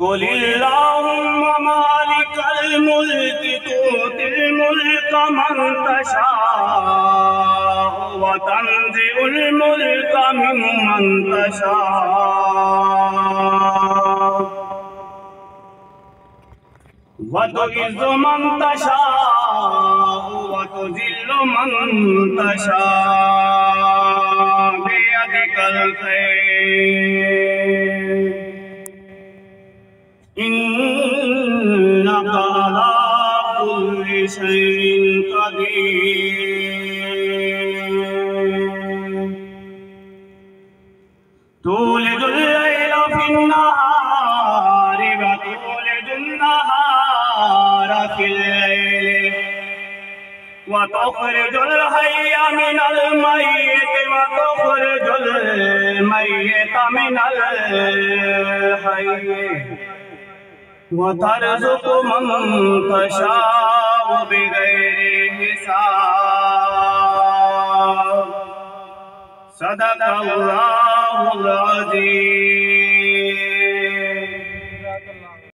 قل اللهم مالك الملك تؤتي الملك من تشاء وتنزع الملك ممن تشاء. وتعز من تشاء من تشاء بيدك الخير إنك على كل شيء قدير تولد الليل في النهار وتولد النهار في الليل وتخرج الحي من الميت وتخرج الميت من الحي وترزق من تشاء بغير حساب. صدق الله العظيم